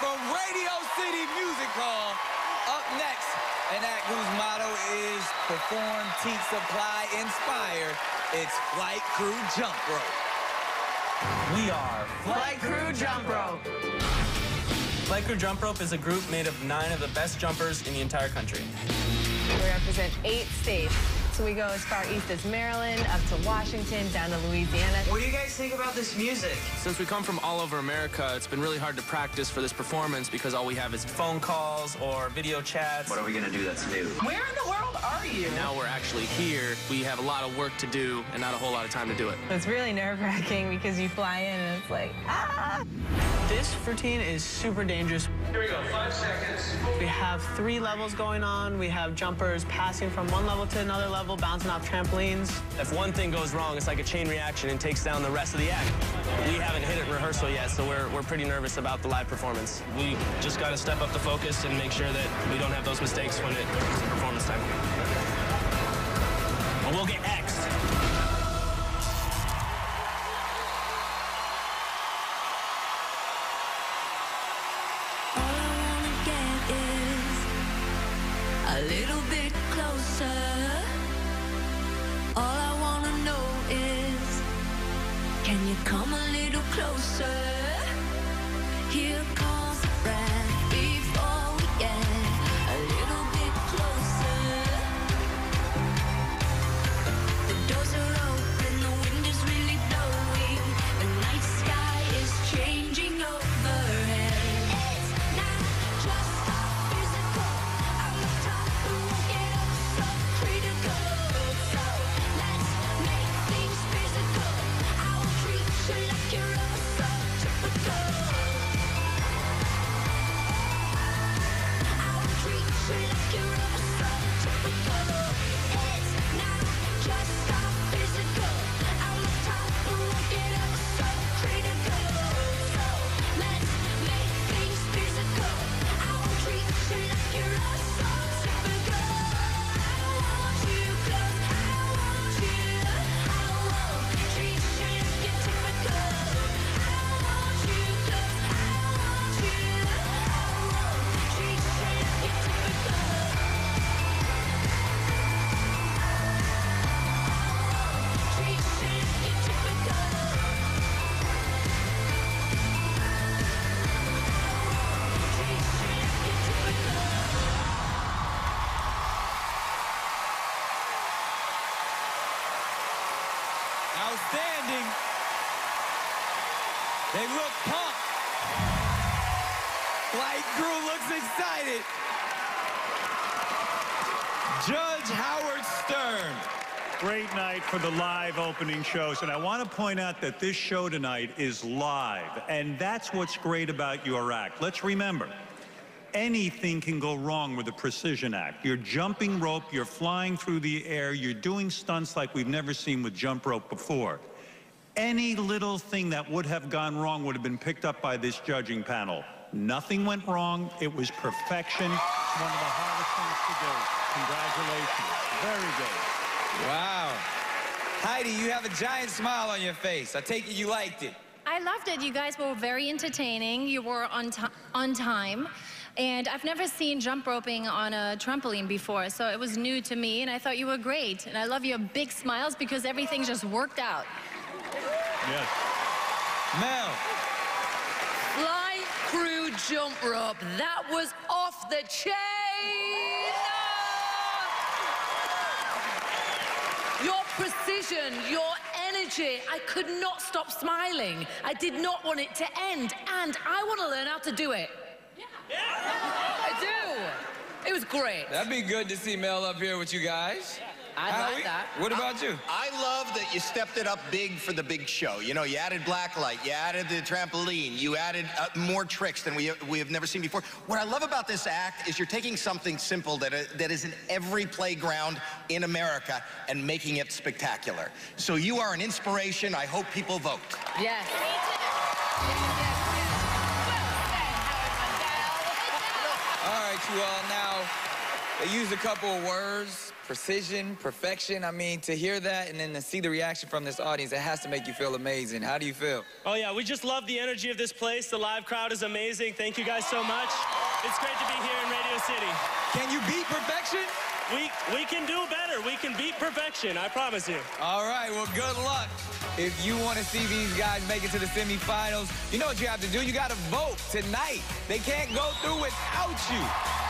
from Radio City Music Hall. Up next, an act whose motto is perform, teach, supply, inspire. It's Flight Crew Jump Rope. We are Flight Crew Jump Rope. Flight Crew Jump Rope is a group made of nine of the best jumpers in the entire country. We represent eight states. So we go as far east as Maryland, up to Washington, down to Louisiana. What do you guys think about this music? Since we come from all over America, it's been really hard to practice for this performance because all we have is phone calls or video chats. What are we gonna do that's new? Where in the world are you? Now we're actually here. We have a lot of work to do and not a whole lot of time to do it. It's really nerve-wracking because you fly in and it's like, ah! This routine is super dangerous. Here we go, five seconds. We have three levels going on. We have jumpers passing from one level to another level, bouncing off trampolines. If one thing goes wrong, it's like a chain reaction and takes down the rest of the act. We haven't hit it rehearsal yet, so we're, we're pretty nervous about the live performance. We just got to step up the focus and make sure that we don't have those mistakes when it comes to performance time. But we'll get X'd. Come a little closer? Here treat you like you're all Outstanding. They look pumped. Flight crew looks excited. Judge Howard Stern. Great night for the live opening shows. And I want to point out that this show tonight is live. And that's what's great about your act. Let's remember, anything can go wrong with a precision act. You're jumping rope, you're flying through the air, you're doing stunts like we've never seen with jump rope before. Any little thing that would have gone wrong would have been picked up by this judging panel. Nothing went wrong. It was perfection. It's one of the hardest things to do. Congratulations. Very good. Wow. Heidi, you have a giant smile on your face. I take it you liked it. I loved it. You guys were very entertaining. You were on, on time. And I've never seen jump roping on a trampoline before, so it was new to me, and I thought you were great. And I love your big smiles because everything just worked out. Yes. Mel, Fly crew jump rope. That was off the chain. Your precision, your energy. I could not stop smiling. I did not want it to end, and I want to learn how to do it. I do. It was great. that'd be good to see Mel up here with you guys. I Howie, like that. What about you? I love that you stepped it up big for the big show. You know, you added blacklight, you added the trampoline, you added uh, more tricks than we, we have never seen before. What I love about this act is you're taking something simple that, uh, that is in every playground in America and making it spectacular. So you are an inspiration. I hope people vote. Yes. All right, you all. Now, They used a couple of words, precision, perfection. I mean, to hear that and then to see the reaction from this audience, it has to make you feel amazing. How do you feel? Oh, yeah, we just love the energy of this place. The live crowd is amazing. Thank you guys so much. It's great to be here in Radio City. Can you beat perfection? We, we can do better. We can beat perfection, I promise you. All right, well, good luck. If you want to see these guys make it to the semifinals, you know what you have to do? You got to vote tonight. They can't go through without you.